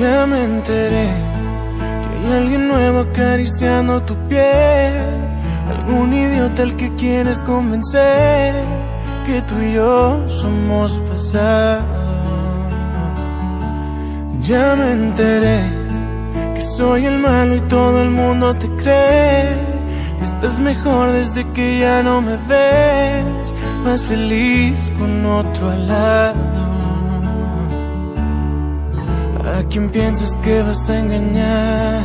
Ya me enteré que hay alguien nuevo acariciando tu piel. Algún idiota al que quieres convencer que tú y yo somos pasado. Ya me enteré que soy el malo y todo el mundo te cree. Que estás mejor desde que ya no me ves, más feliz con otro al lado. ¿A quién piensas que vas a engañar?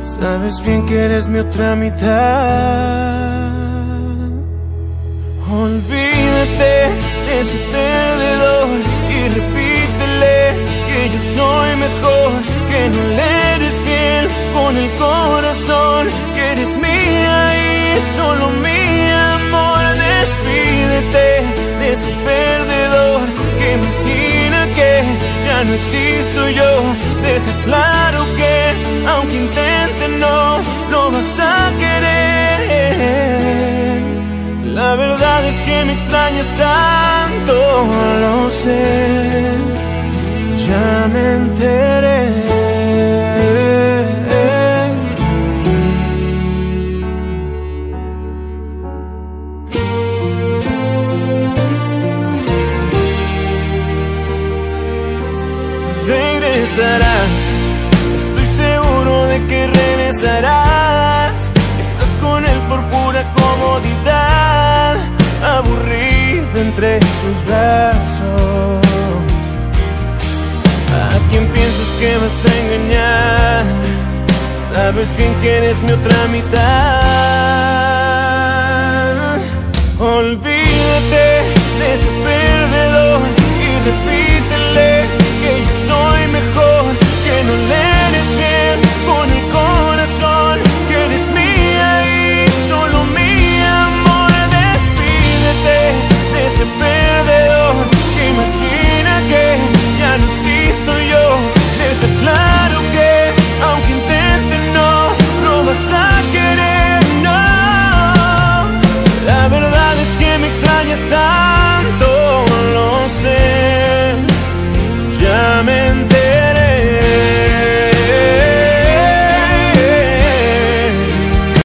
Sabes bien que eres mi otra mitad. Olvídate de ese perdedor y repítele que yo soy mejor, que no le eres fiel con el corazón, que eres mía y solo mi no existo yo. Deja claro que aunque intente no lo vas a querer. La verdad es que me extrañas tanto, lo sé. Ya me enteré. Regresarás, estoy seguro de que regresarás. Estás con él por pura comodidad, aburrido entre sus brazos. ¿A quién piensas que vas a engañar? Sabes bien que eres mi otra mitad. está.